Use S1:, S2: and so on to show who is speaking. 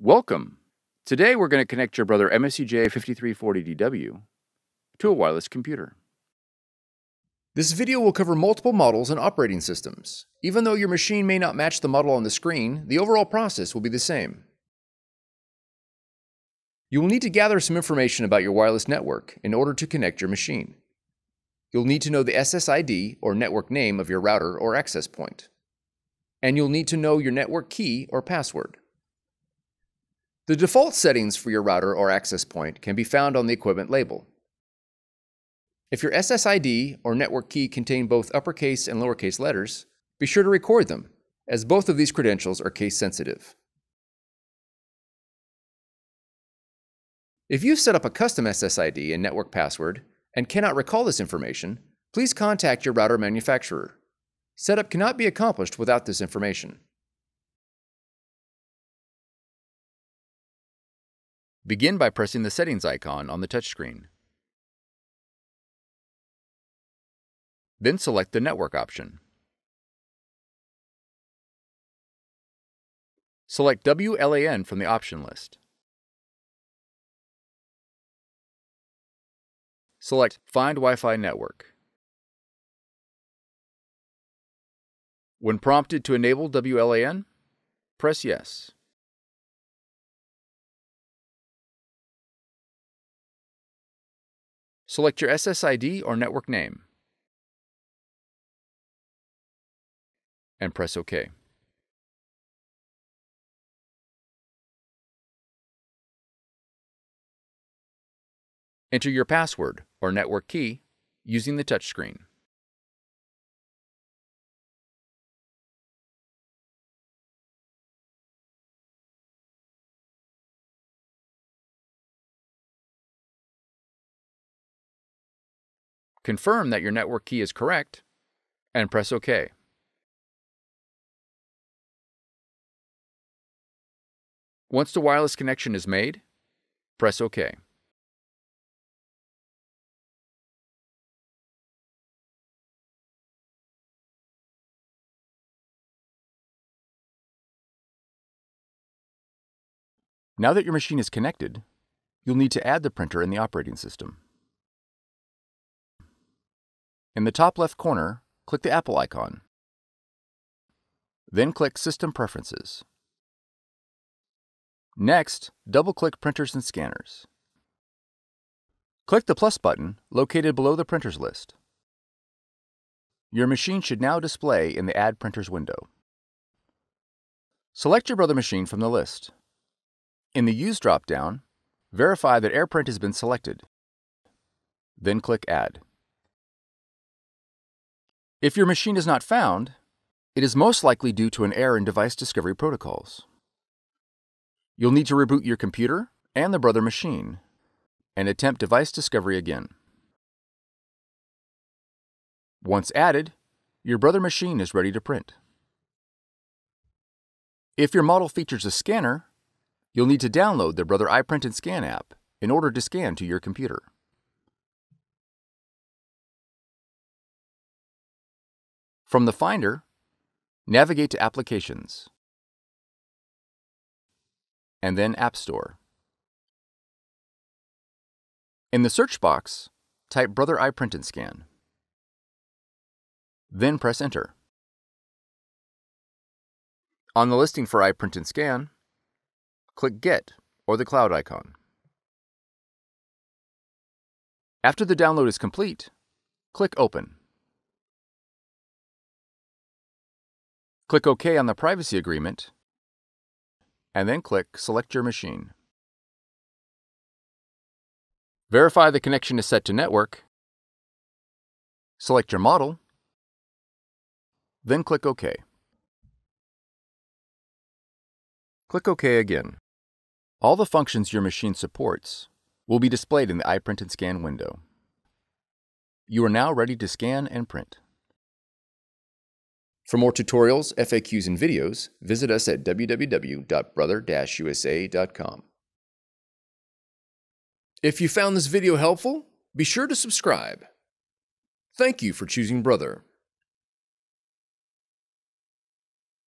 S1: Welcome! Today we're going to connect your Brother MFCJ 5340DW to a wireless computer.
S2: This video will cover multiple models and operating systems. Even though your machine may not match the model on the screen, the overall process will be the same. You will need to gather some information about your wireless network in order to connect your machine. You'll need to know the SSID or network name of your router or access point. And you'll need to know your network key or password. The default settings for your router or access point can be found on the equipment label. If your SSID or network key contain both uppercase and lowercase letters, be sure to record them, as both of these credentials are case sensitive. If you've set up a custom SSID and network password and cannot recall this information, please contact your router manufacturer. Setup cannot be accomplished without this information.
S1: Begin by pressing the settings icon on the touchscreen. Then select the network option. Select WLAN from the option list. Select Find Wi-Fi Network. When prompted to enable WLAN, press Yes. Select your SSID or network name and press OK. Enter your password or network key using the touchscreen. Confirm that your network key is correct and press OK. Once the wireless connection is made, press OK. Now that your machine is connected, you'll need to add the printer in the operating system. In the top left corner, click the Apple icon. Then click System Preferences. Next, double-click Printers and Scanners. Click the plus button located below the printers list. Your machine should now display in the Add Printers window. Select your Brother machine from the list. In the Use drop-down, verify that AirPrint has been selected. Then click Add. If your machine is not found, it is most likely due to an error in device discovery protocols. You'll need to reboot your computer and the Brother machine and attempt device discovery again. Once added, your Brother machine is ready to print. If your model features a scanner, you'll need to download the Brother iPrint and Scan app in order to scan to your computer. From the Finder, navigate to Applications, and then App Store. In the search box, type Brother iPrint and Scan. Then press Enter. On the listing for iPrint and Scan, click Get or the cloud icon. After the download is complete, click Open. Click OK on the privacy agreement, and then click Select your machine. Verify the connection is set to network, select your model, then click OK. Click OK again. All the functions your machine supports will be displayed in the iPrint and Scan window. You are now ready to scan and print.
S2: For more tutorials, FAQs, and videos, visit us at www.brother-usa.com. If you found this video helpful, be sure to subscribe. Thank you for choosing Brother.